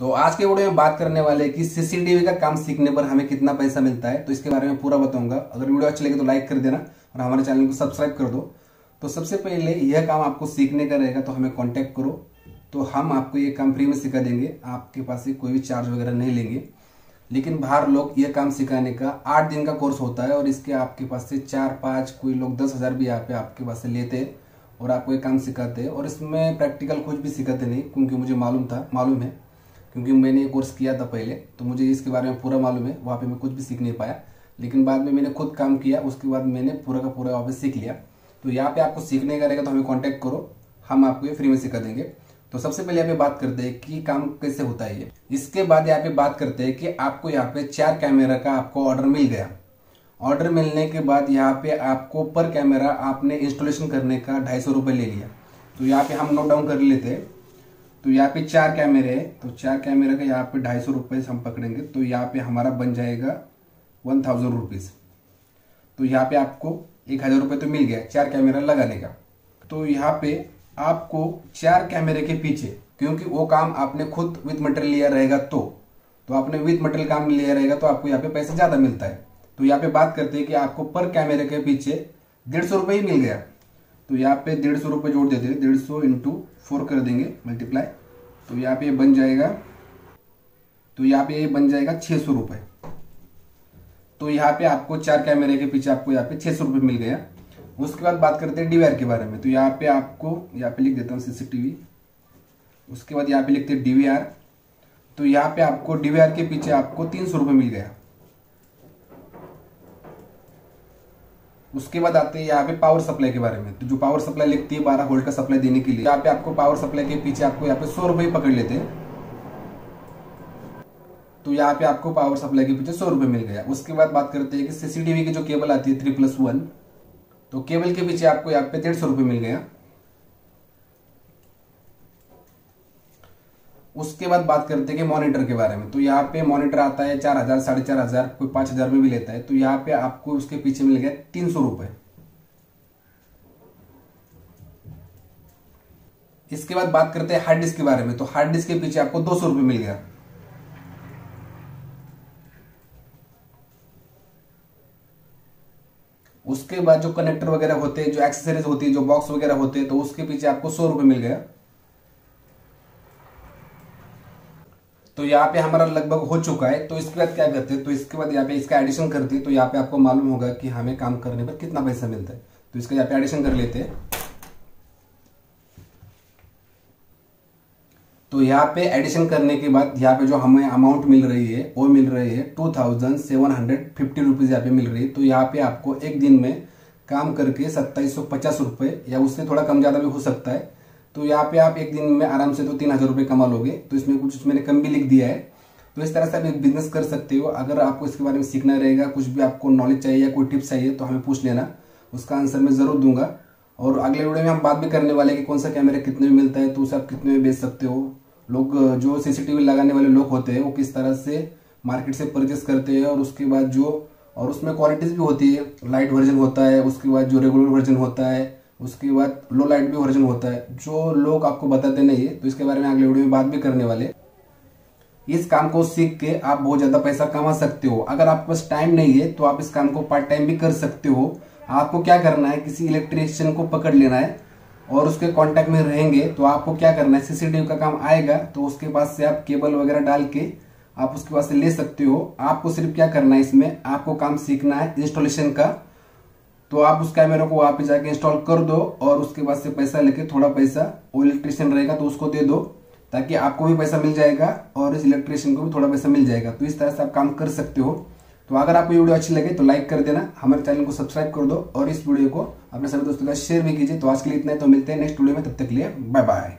तो आज के वीडियो में बात करने वाले कि सीसीटीवी का काम सीखने पर हमें कितना पैसा मिलता है तो इसके बारे में पूरा बताऊँगा। अगर वीडियो अच्छी लगे तो लाइक कर देना और हमारे चैनल को सब्सक्राइब कर दो। तो सबसे पहले यह काम आपको सीखने का रहेगा तो हमें कॉन्टेक्ट करो। तो हम आपको ये काम फ्री में सिखा देंगे। आपके पास से कोई भी चार्ज वगैरह नहीं लेंगे। लेकिन बाहर लोग ये काम सिखाने का आठ दिन का कोर्स होता है और इसके आपके पास से चार, पाँच, कोई लोग दस हज़ार भी यहाँ पे आपके पास से लेते हैं और आपको ये काम सिखाते हैं। और इसमें प्रैक्टिकल कुछ भी सिखाते नहीं, क्योंकि मुझे मालूम था, मालूम है। क्योंकि मैंने ये कोर्स किया था पहले तो मुझे इसके बारे में पूरा मालूम है, वहाँ पे मैं कुछ भी सीख नहीं पाया। लेकिन बाद में मैंने खुद काम किया, उसके बाद मैंने पूरा का पूरा वहाँ पे सीख लिया। तो यहाँ पे आपको सीखने का रहेगा तो हमें कॉन्टेक्ट करो, हम आपको ये फ्री में सिखा देंगे। तो सबसे पहले यहाँ पे बात करते हैं कि काम कैसे होता है ये। इसके बाद यहाँ पे बात करते हैं कि आपको यहाँ पे चार कैमरा का आपको ऑर्डर मिल गया। ऑर्डर मिलने के बाद यहाँ पे आपको पर कैमरा आपने इंस्टॉलेशन करने का ढाई सौ ले लिया। तो यहाँ पे हम नोट डाउन कर लेते हैं। तो यहाँ पे चार कैमरे है तो चार कैमरे का यहाँ पे ढाई सौ रुपये हम पकड़ेंगे तो यहाँ पे हमारा बन जाएगा वन थाउज़ेंड रुपीज़ तो यहाँ पे आपको एक हज़ार रुपये तो मिल गया चार कैमरा लगाने का। तो यहाँ पे आपको चार कैमरे के पीछे, क्योंकि वो काम आपने खुद विथ मटेरियल लिया रहेगा तो तो आपने विथ मटेरियल काम लिया रहेगा तो आपको यहाँ पे पैसा ज़्यादा मिलता है। तो यहाँ पे बात करते हैं कि आपको पर कैमरे के पीछे डेढ़ सौ रुपये ही मिल गया। तो यहाँ पे डेढ़ सौ रुपये जोड़ देते हैं, डेढ़ सौ इंटू फोर कर देंगे मल्टीप्लाई तो यहाँ पे ये बन जाएगा तो यहाँ पे ये बन जाएगा छः सौ रुपये तो यहाँ पे आपको चार कैमरे के पीछे आपको यहाँ पे छः सौ रुपये मिल गया. उसके बाद बात करते हैं डीवीआर के बारे में. तो यहाँ पे आपको, यहाँ पे लिख देता हूँ सीसीटीवी उसके बाद यहाँ पे लिखते हैं डीवीआर तो यहाँ पे आपको डीवीआर के पीछे आपको तीन सौ रुपये मिल गया. उसके बाद आते हैं यहाँ पे पावर सप्लाई के बारे में। तो जो पावर सप्लाई लिखती है, बारह वोल्ट का सप्लाई देने के लिए, यहाँ पे आपको पावर सप्लाई के पीछे आपको यहाँ पे सौ रुपए पकड़ लेते हैं। तो यहाँ पे आपको पावर सप्लाई के पीछे सौ रुपए मिल गया। उसके बाद बात करते हैं कि सीसीटीवी की जो केबल आती है थ्री प्लस वन तो केबल के पीछे आपको यहाँ पे डेढ़ सौ रुपए मिल गया। उसके बाद बात करते हैं कि मॉनिटर के बारे में। तो यहाँ पे मॉनिटर आता है चार हज़ार, साढ़े चार हज़ार, कोई पाँच हज़ार में भी लेता है। तो यहाँ पे आपको उसके पीछे मिल गया तीन सौ रुपए। इसके बाद बात करते हैं हार्ड डिस्क के बारे में। तो हार्ड डिस्क के पीछे आपको दो सौ रुपए मिल गया। उसके बाद जो कनेक्टर वगैरह होते हैं, जो एक्सेसरीज होती है, जो बॉक्स वगैरह होते हैं तो उसके पीछे आपको सौ रुपए मिल गया। तो यहाँ पे हमारा लगभग हो चुका है तो इसके बाद क्या करते हैं? तो इसके बाद यहाँ पे इसका एडिशन करते हैं तो यहाँ पे आपको मालूम होगा कि हमें काम करने पर कितना पैसा मिलता है। तो इसका यहाँ पे एडिशन कर लेते हैं। तो यहाँ पे एडिशन करने के बाद यहाँ पे जो हमें अमाउंट मिल रही है, वो मिल रही है two thousand seven hundred fifty rupees यहाँ पे मिल रही है। तो यहाँ पे आपको एक दिन में काम करके सत्ताईस सौ पचास रुपए, या उससे थोड़ा कम ज़्यादा भी हो सकता है। तो यहाँ पे आप एक दिन में आराम से तो तीन हज़ार रुपये कमा लोगे। तो इसमें कुछ मैंने कम भी लिख दिया है। तो इस तरह से आप एक बिज़नेस कर सकते हो। अगर आपको इसके बारे में सीखना रहेगा, कुछ भी आपको नॉलेज चाहिए या कोई टिप्स चाहिए तो हमें पूछ लेना। उसका आंसर मैं ज़रूर दूँगा। और अगले वीडियो में हम बात भी करने वाले कि कौन सा कैमरा कितने में मिलता है तो उसे आप कितने में बेच सकते हो। लोग, जो सीसीटीवी लगाने वाले लोग होते हैं, वो किस तरह से मार्केट से परचेस करते हैं, और उसके बाद जो, और उसमें क्वालिटीज भी होती है। लाइट वर्जन होता है, उसके बाद जो रेगुलर वर्जन होता है उसके बाद लो लाइट भी वर्जन होता है। जो लोग आपको बताते नहीं है तो इसके बारे में अगले वीडियो में बात भी करने वाले इस काम को सीख के आप बहुत ज़्यादा पैसा कमा सकते हो। अगर आपके पास टाइम नहीं है तो आप इस काम को पार्ट टाइम भी कर सकते हो। आपको क्या करना है, किसी इलेक्ट्रिशियन को पकड़ लेना है और उसके कांटेक्ट में रहेंगे तो आपको क्या करना है सीसीटीवी का काम आएगा तो उसके पास से आप केबल वगैरह डाल के आप उसके पास से ले सकते हो। आपको सिर्फ़ क्या करना है इसमें, आपको काम सीखना है इंस्टॉलेशन का। तो आप उस कैमरा को वहाँ पे जाके इंस्टॉल कर दो और उसके बाद से पैसा लेके थोड़ा पैसा, वो इलेक्ट्रिशियन रहेगा तो उसको दे दो, ताकि आपको भी पैसा मिल जाएगा और इस इलेक्ट्रिशियन को भी थोड़ा पैसा मिल जाएगा। तो इस तरह से आप काम कर सकते हो। तो अगर आपको वीडियो अच्छी लगे तो लाइक कर देना, हमारे चैनल को सब्सक्राइब कर दो और इस वीडियो को अपने सभी दोस्तों का शेयर भी कीजिए। तो आज के लिए इतना है तो मिलते हैं नेक्स्ट वीडियो में, तब तक लिए बाय बाय